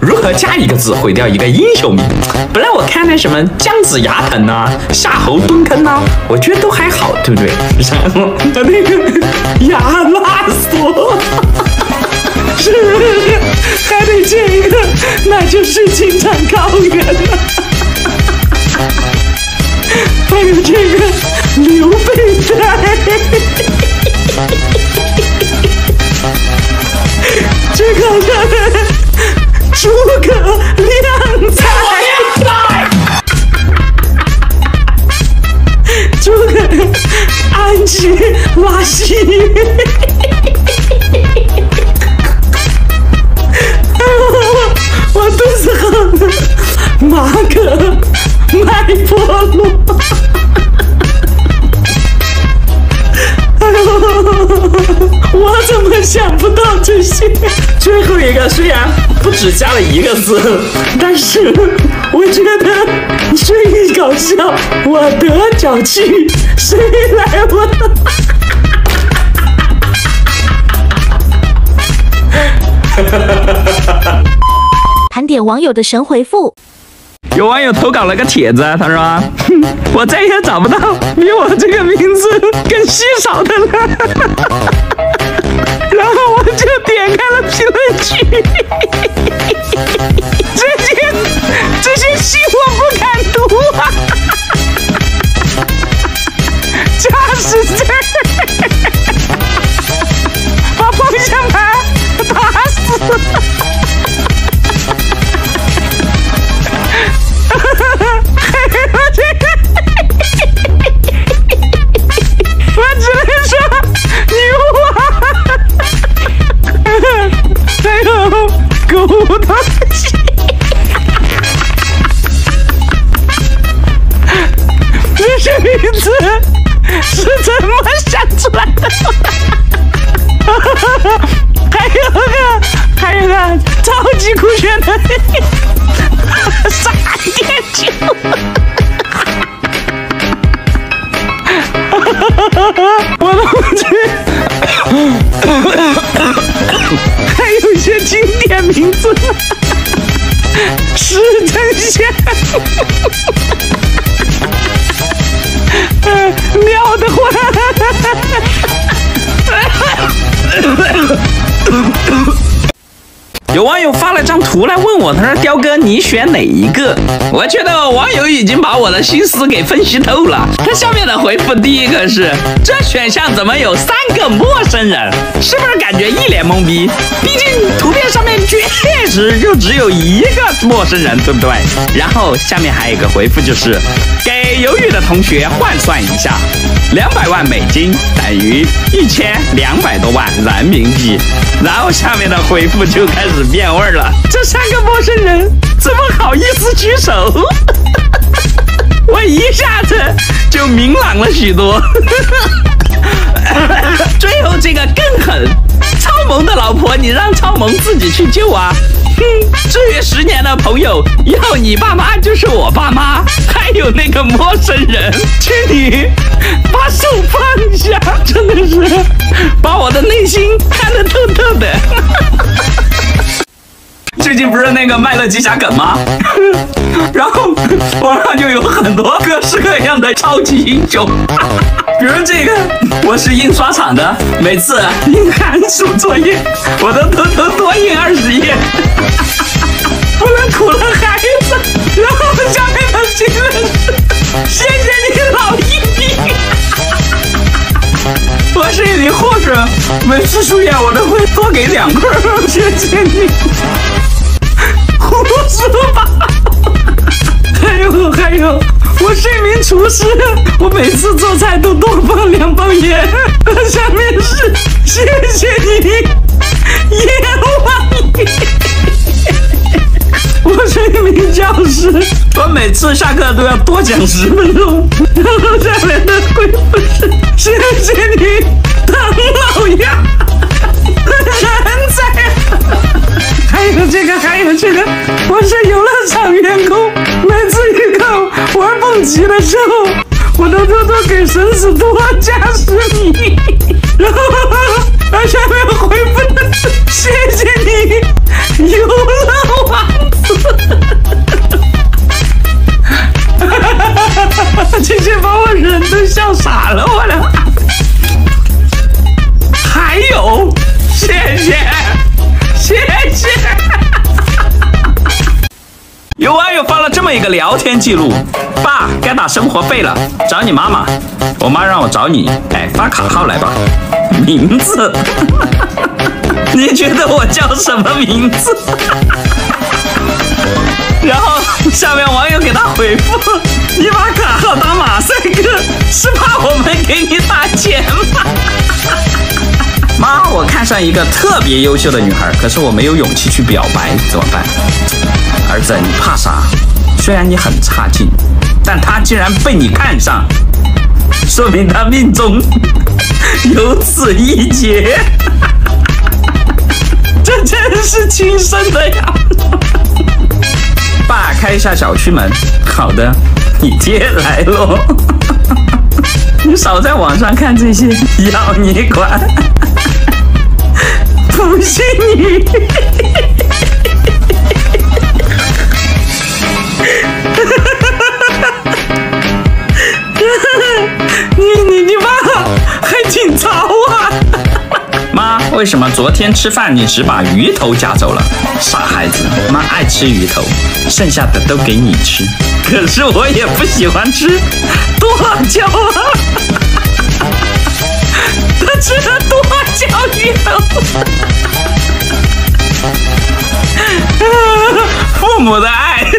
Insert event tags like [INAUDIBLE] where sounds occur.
如何加一个字毁掉一个英雄名？本来我看那什么姜子牙疼呐，夏侯惇坑呐，我觉得都还好，对不对？[LAUGHS] 然后那个亚拉索，是还得建一个，那就是青藏高原了。[LAUGHS] 还有这个刘备在。[LAUGHS] 这个诸葛亮在，诸葛安吉拉西，[LAUGHS] 我肚子疼，马可麦波罗。我怎么想不到这些？最后一个虽然不只加了一个字，但是我觉得最搞笑，我得脚气，谁来问？盘点网友的神回复。有网友投稿了个帖子，他说：“ [LAUGHS] 我再也找不到比我这个名字更稀少的了。”然后我就点开了评论区，我同志，还有一些经典名字，是真仙，妙的慌。有网友发了张图来问我，他说：“雕哥，你选哪一个？”我觉得网友已经把我的心思给分析透了。他下面的回复，第一个是：这选项怎么有三个陌生人？是不是感觉一脸懵逼？毕竟图片确实就只有一个陌生人，对不对？然后下面还有一个回复，就是给犹豫的同学换算一下，两百万美金等于一千两百多万人民币。然后下面的回复就开始。变味了，这三个陌生人怎么好意思举手？[LAUGHS] 我一下子就明朗了许多。最后这个更狠，超萌的老婆，你让超萌自己去救啊！哼，至于十年的朋友，以后你爸妈就是我爸妈。还有那个陌生人，去你把手放下，真的是把我的内心看得透透的。不是那个麦乐鸡侠梗吗？[LAUGHS] 然后网上就有很多各式各样的超级英雄，[LAUGHS] 比如这个，我是印刷厂的，每次印寒暑作业，我都偷偷多印二十页，[LAUGHS] 不能苦了孩子。然后下面的评论是：谢谢你老一，我是一名护士，每次输液我都会多给两块，谢谢你。一名厨师，我每次做菜都多放两包盐。[LAUGHS] 下面是谢谢你，阎王爷。我是一名教师，我每次下课都要多讲十分钟。然后下面的回复是谢谢你，唐老鸭。人才。还有这个，还有这个，我是游乐场员工。每次预告玩蹦极的时候，生死多加十你，然后下面回复的，谢谢你，有王子，哈哈哈哈哈，这些把我人都笑傻了，我俩，还有，谢谢，谢谢，有网友发了这么一个聊天记录。爸，该打生活费了，找你妈妈。我妈让我找你，哎，发卡号来吧。名字？[LAUGHS] 你觉得我叫什么名字？[LAUGHS] 然后下面网友给他回复：你把卡号打马赛克，是怕我们给你打钱吗？[LAUGHS] 妈，我看上一个特别优秀的女孩，可是我没有勇气去表白，怎么办？儿子，你怕啥？虽然你很差劲，但他竟然被你看上，说明他命中 [LAUGHS] 有此一劫。[LAUGHS] 这真是亲生的呀！爸，开一下小区门。好的，你爹来喽。你少在网上看这些，要你管。不信你。你什么昨天吃饭你只把鱼头夹走了？傻孩子，妈爱吃鱼头，剩下的都给你吃。可是我也不喜欢吃剁椒啊！[LAUGHS] 他吃了剁椒鱼头。[LAUGHS] 父母的爱。